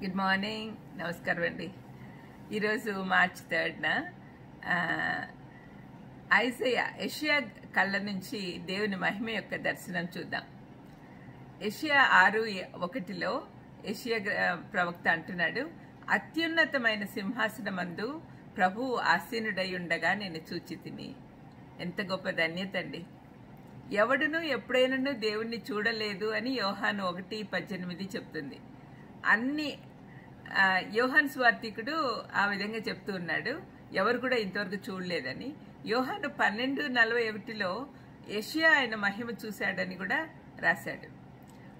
Good morning నమస్కారం అండి ఈరోజు మార్చ్ థర్డ్న ఐసయ ఏషియా కళ్ళ నుంచి దేవుని మహిమ యొక్క దర్శనం చూద్దాం. ఏషియా ఆరు ఒకటిలో ఏషియా ప్రవక్త అంటున్నాడు అత్యున్నతమైన సింహాసనమందు ప్రభువు ఆసీనుడై ఉండగా నేను చూచి తిని ఎంత గొప్ప ధన్యత అండి. ఎవడునూ ఎప్పుడైనాను దేవుణ్ణి చూడలేదు అని యోహాను ఒకటి పద్దెనిమిది చెప్తుంది. అన్ని యోహాన్ స్వార్థికుడు ఆ విధంగా చెప్తూ ఉన్నాడు. ఎవరు కూడా ఇంతవరకు చూడలేదని. యోహాను పన్నెండు నలభై ఒకటిలో యషియా ఆయన మహిమ చూశాడని కూడా రాశాడు.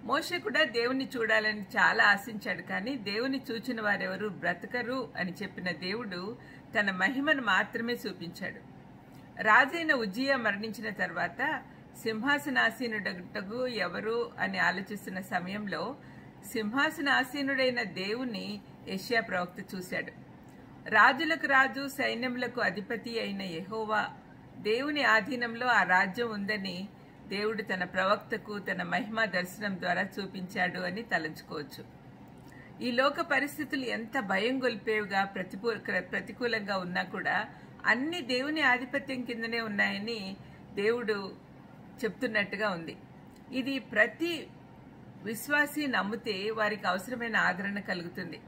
మోష కూడా దేవుణ్ణి చూడాలని చాలా ఆశించాడు. కానీ దేవుని చూచిన వారెవరు బ్రతకరు అని చెప్పిన దేవుడు తన మహిమను మాత్రమే చూపించాడు. రాజైన ఉజ్జియా మరణించిన తర్వాత సింహాసనాసీనుడగు ఎవరు అని ఆలోచిస్తున్న సమయంలో సింహాసనాసీనుడైన దేవుని యష్యా ప్రవక్త చూశాడు. రాజులకు రాజు సైన్యములకు అధిపతి అయిన యహోవా దేవుని ఆధీనంలో ఆ రాజ్యం ఉందని దేవుడు తన ప్రవక్తకు తన మహిమా దర్శనం ద్వారా చూపించాడు అని తలంచుకోవచ్చు. ఈ లోక పరిస్థితులు ఎంత భయం గొల్పేవిగా ప్రతికూ ప్రతికూలంగా ఉన్నా కూడా అన్ని దేవుని ఆధిపత్యం కిందనే ఉన్నాయని దేవుడు చెప్తున్నట్టుగా ఉంది. ఇది ప్రతి విశ్వాసి నమ్మితే వారికి అవసరమైన ఆదరణ కలుగుతుంది.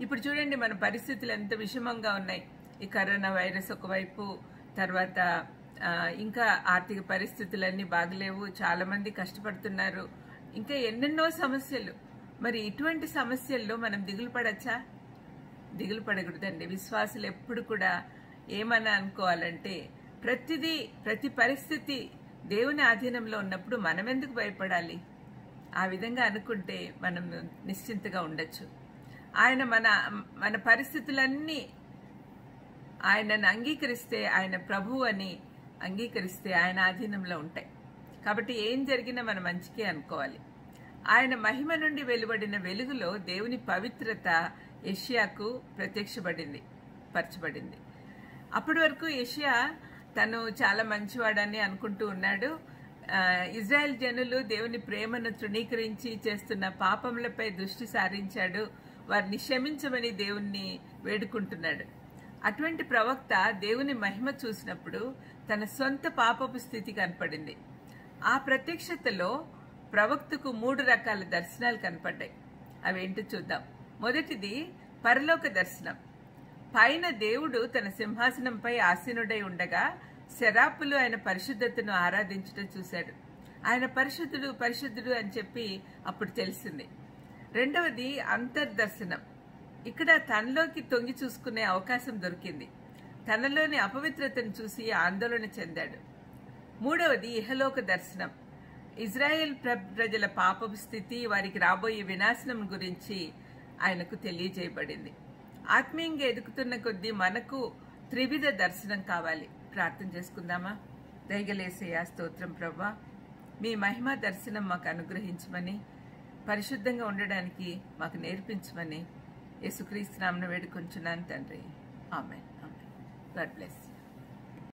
ఇప్పుడు చూడండి మన పరిస్థితులు ఎంత విషమంగా ఉన్నాయి. ఈ కరోనా వైరస్ ఒకవైపు తర్వాత ఇంకా ఆర్థిక పరిస్థితులన్నీ బాగలేవు చాలా మంది కష్టపడుతున్నారు. ఇంకా ఎన్నెన్నో సమస్యలు. మరి ఇటువంటి సమస్యల్లో మనం దిగులు పడచ్చా? దిగులు పడకూడదండి. విశ్వాసులు ఎప్పుడు కూడా ఏమని అనుకోవాలంటే ప్రతిదీ ప్రతి పరిస్థితి దేవుని ఆధీనంలో ఉన్నప్పుడు మనం ఎందుకు భయపడాలి? ఆ విధంగా అనుకుంటే మనం నిశ్చింతగా ఉండొచ్చు. ఆయన మన మన పరిస్థితులన్నీ ఆయనను అంగీకరిస్తే ఆయన ప్రభు అని అంగీకరిస్తే ఆయన ఆధీనంలో ఉంటాయి. కాబట్టి ఏం జరిగినా మన మంచికే అనుకోవాలి. ఆయన మహిమ నుండి వెలువడిన వెలుగులో దేవుని పవిత్రత యష్యాకు ప్రత్యక్షపడింది పరచబడింది. అప్పటి వరకు యష్యా తను చాలా మంచివాడని అనుకుంటూ ఉన్నాడు. ఇజ్రాయెల్ జనులు దేవుని ప్రేమను తృణీకరించి చేస్తున్న పాపములపై దృష్టి సారించాడు. వారిని క్షమించమని దేవుణ్ణి వేడుకుంటున్నాడు. అటువంటి ప్రవక్త దేవుని మహిమ చూసినప్పుడు తన సొంత పాపపు స్థితి కనపడింది. ఆ ప్రత్యక్షతలో ప్రవక్తకు మూడు రకాల దర్శనాలు కనపడ్డాయి. అవేంటో చూద్దాం. మొదటిది పరలోక దర్శనం. పైన దేవుడు తన సింహాసనంపై ఆసీనుడై ఉండగా శరాపులు ఆయన పరిశుద్ధతను ఆరాధించడం చూశాడు. ఆయన పరిశుద్ధుడు పరిశుద్ధుడు అని చెప్పి అప్పుడు తెలిసింది. రెండవది అంతర్దర్శనం. ఇక్కడ తనలోకి తొంగి చూసుకునే అవకాశం దొరికింది. తనలోని అపవిత్రతను చూసి ఆందోళన చెందాడు. మూడవది ఇహలోక దర్శనం. ఇజ్రాయెల్ ప్ర- ప్రజల పాపపు స్థితి వారికి రాబోయే వినాశనం గురించి ఆయనకు తెలియజేయబడింది. ఆత్మీయంగా ఎదుగుతున్న కొద్దీ మనకు త్రివిధ దర్శనం కావాలి. ప్రార్థన చేసుకుందామా? దయగలేసయ్యా స్తోత్రం ప్రవ్వా మీ మహిమ దర్శనం మాకు అనుగ్రహించమని పరిశుద్ధంగా ఉండడానికి మాకు నేర్పించమని యేసుక్రీస్తు నామను వేడుకొంచున్నాను తండ్రి. ఆమె ఆమె గాడ్ బ్లెస్.